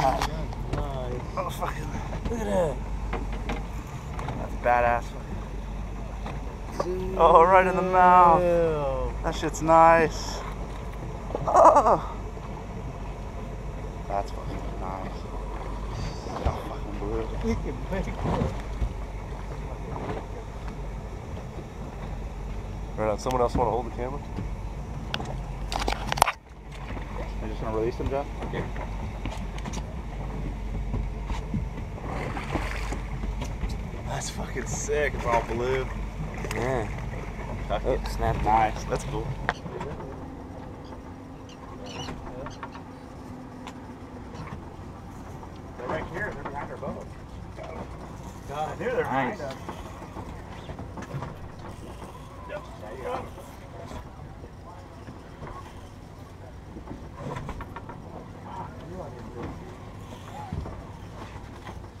that. Nice. Oh, fucking. Look at that. That's badass. Oh, right in the mouth. That shit's nice. Oh. That's fucking nice. So fucking blue. We can make it. Right on. Someone else want to hold the camera? You're just gonna release him, Jeff? Okay. That's fucking sick. It's all blue. Yeah. Fuck Oh, it. snap. Nice. That's cool. They're right here. They're behind our boat. God, I knew they're Nice. behind us. Yep. There you go.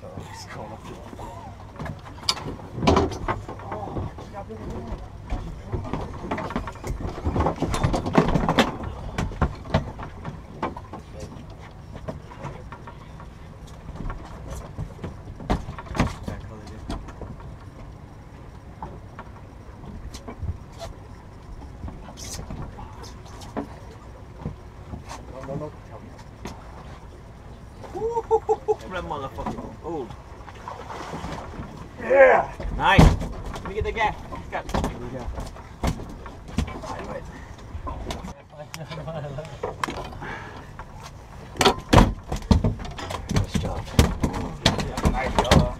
Oh, he's going up to- That motherfucker. Oh, Yeah. nice. Let me get the gas. Got Here we go. Nice job. Nice yellow.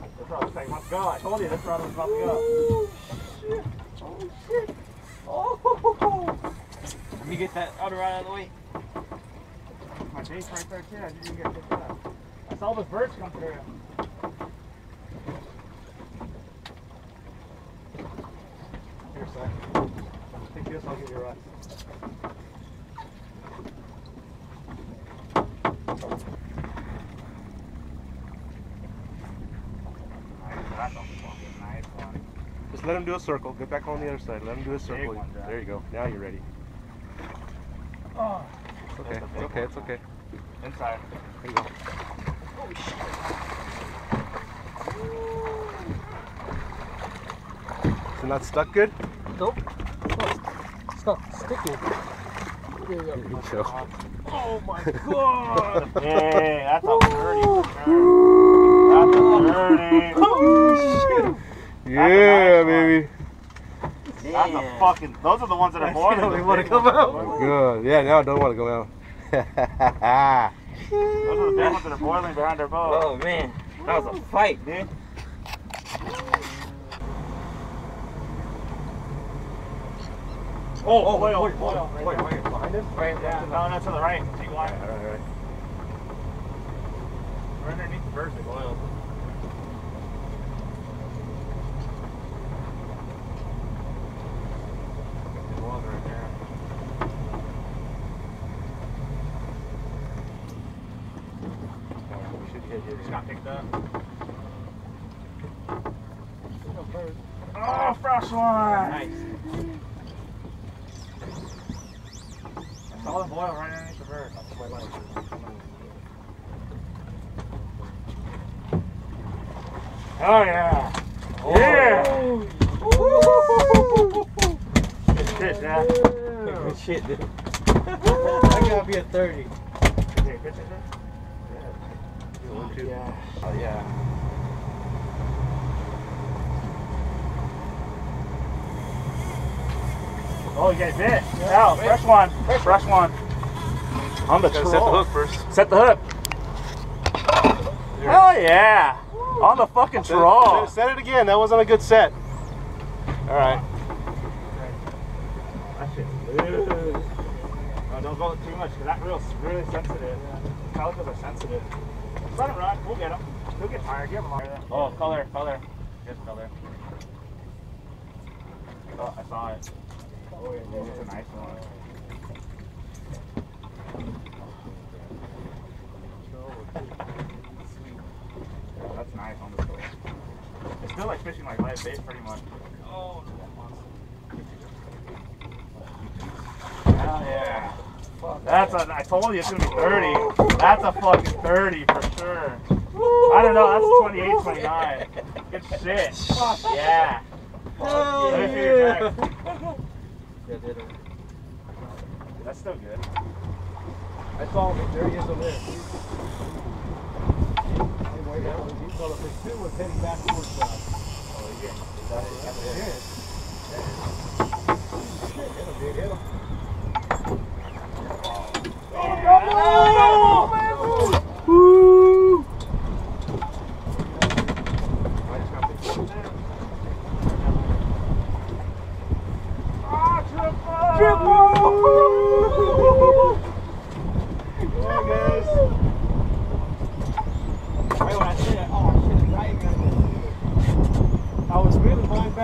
That's where I was saying, let's go. I told you that's where I was about to go. Let me get that other right out of the way. My bait's right there too. I didn't even get picked up. I saw those birds come through. Here, sir. Take this, I'll give you a rest. Nice, that's a fucking nice one. Just let him do a circle. Get back on the other side. Let him do a circle. There you go. Now you're ready. Oh, It's okay. It's okay. It's okay. inside. There you go. So not stuck good? Nope. Sticking. There you There you go. Oh my god! hey, that's a birdie. That's a birdie. Oh, yeah, nice one. baby. That's a fucking. Those are the ones that are boiling. don't wanna come out. Good. Yeah, now I don't want to go out. Those are the big ones that are boiling behind our boat. Oh man, that was a fight, dude. Oh, oh, wait, wait, wait, wait, wait, wait, wait, behind us? Right, yeah, no, no, to the right. Keep going. All right, all right. We're underneath the birds. They boil. right there. Should get Just got picked up. Oh, fresh one! Nice. I saw the boil right underneath the bird. That's what I like. Oh yeah! Oh. Yeah! Good shit, Jack. Good shit, dude. I gotta be a 30. Here, picture this? One, two. Yeah. Oh yeah. Oh, you guys did. Yeah, fresh one. Fresh one. On the Gotta set the hook first. Set the hook. Oh yeah. On the fucking Set, troll. set, set it again. That wasn't a good set. All right. That shit's loose. Oh, don't go too much because that reel's really sensitive. Calicos are sensitive. Let him run. We'll get him. He'll get tired. Give him a Oh, color, color. Good color. Oh, I saw it. Oh, yeah, it's a nice one. Yeah, that's nice on the store. It's still like fishing like live bait pretty much. Oh, That's a. I told you it's gonna be 30. That's a fucking 30 for sure. I don't know. That's 28, 29. Good shit. Fuck yeah. Tag. Yeah, don't. That's still good. I saw him. There he is on there. Anyway, that was, he saw the big two was heading back towards uh,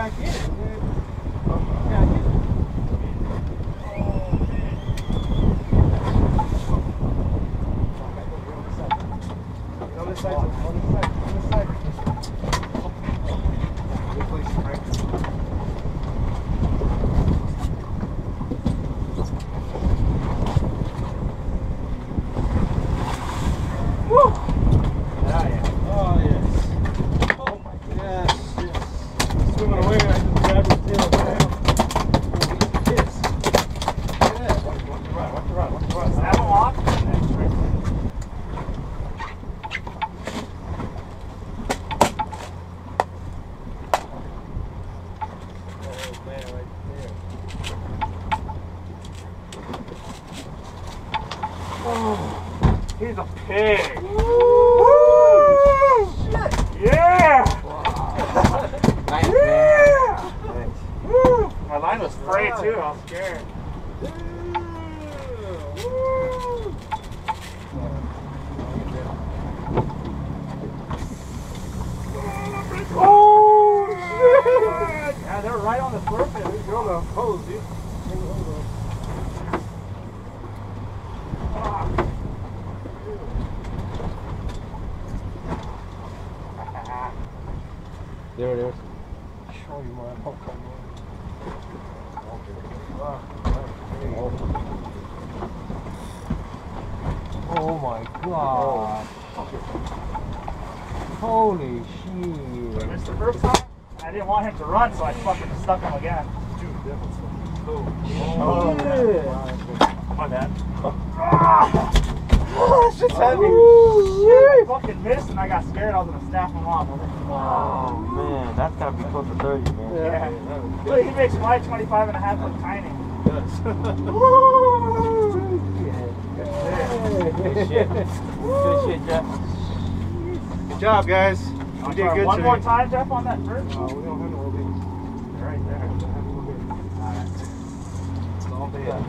aqui? Oh, man, right there. He's a pig. Shit. Yeah. Nice. Yeah. Woo. My line was frayed too. I was scared. Oh! Yeah, they're right on the surface. You're on the hose, dude. There it is. Show you my hook on Oh my god. Oh. Holy I shit. missed the first time. I didn't want him to run, so I fucking stuck him again. Oh, My bad. Oh, shit's heavy. I fucking missed and I got scared. I was gonna snap him off. Oh, man. That's gotta be close to 30, man. Yeah. Look, he makes my 25 and a half look tiny. Good shit. Good shit, Jeff. Good job, guys. You did good One today. more time, Jeff, on that first? Uh, we don't have Right there. All right. It's all bad.